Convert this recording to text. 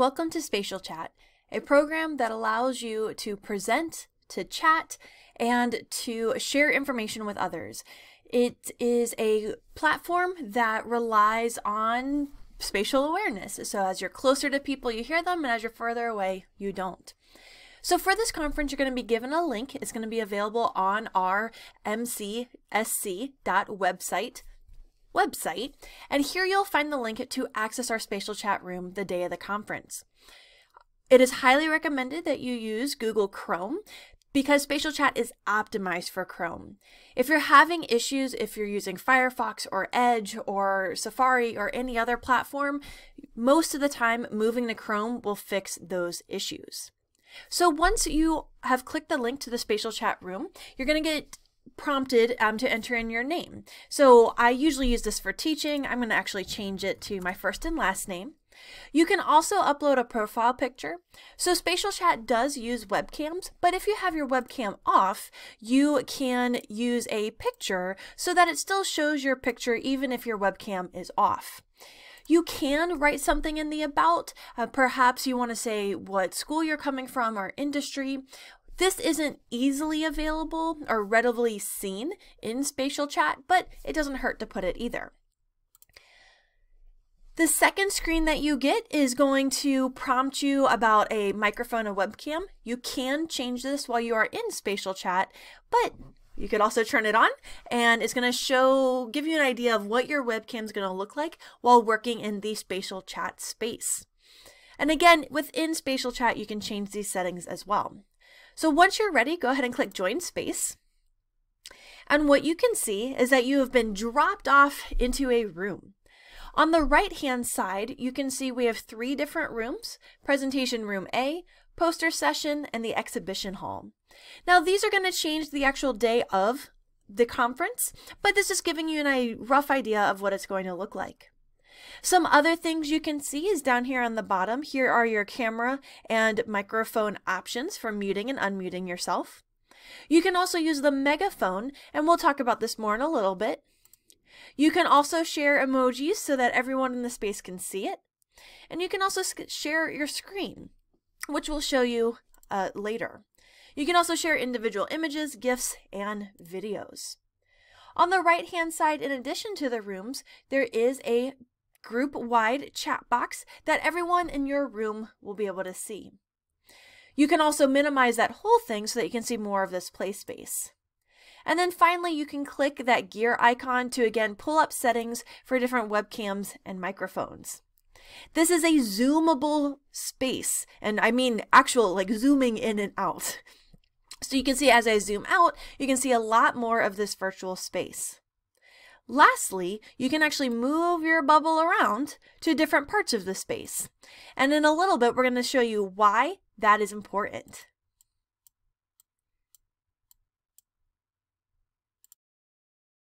Welcome to Spatial Chat, a program that allows you to present, to chat, and to share information with others. It is a platform that relies on spatial awareness. So as you're closer to people, you hear them, and as you're further away, you don't. So for this conference, you're going to be given a link. It's going to be available on our mcsc.website website, and here you'll find the link to access our spatial chat room the day of the conference. It is highly recommended that you use Google Chrome because spatial chat is optimized for Chrome. If you're having issues, if you're using Firefox or Edge or Safari or any other platform, most of the time moving to Chrome will fix those issues. So once you have clicked the link to the spatial chat room, you're going to get prompted um, to enter in your name. So I usually use this for teaching. I'm going to actually change it to my first and last name. You can also upload a profile picture. So Spatial Chat does use webcams, but if you have your webcam off, you can use a picture so that it still shows your picture even if your webcam is off. You can write something in the about. Uh, perhaps you want to say what school you're coming from or industry. This isn't easily available or readily seen in spatial chat, but it doesn't hurt to put it either. The second screen that you get is going to prompt you about a microphone and webcam. You can change this while you are in spatial chat, but you could also turn it on and it's going to show, give you an idea of what your webcam is going to look like while working in the spatial chat space. And again, within spatial chat, you can change these settings as well. So once you're ready, go ahead and click Join Space. And what you can see is that you have been dropped off into a room. On the right hand side, you can see we have three different rooms, Presentation Room A, Poster Session, and the Exhibition Hall. Now these are going to change the actual day of the conference, but this is giving you a rough idea of what it's going to look like. Some other things you can see is down here on the bottom. Here are your camera and microphone options for muting and unmuting yourself. You can also use the megaphone, and we'll talk about this more in a little bit. You can also share emojis so that everyone in the space can see it. And you can also share your screen, which we'll show you uh, later. You can also share individual images, GIFs, and videos. On the right hand side, in addition to the rooms, there is a group wide chat box that everyone in your room will be able to see. You can also minimize that whole thing so that you can see more of this play space. And then finally, you can click that gear icon to again pull up settings for different webcams and microphones. This is a zoomable space, and I mean actual like zooming in and out. So you can see as I zoom out, you can see a lot more of this virtual space. Lastly, you can actually move your bubble around to different parts of the space. And in a little bit, we're going to show you why that is important.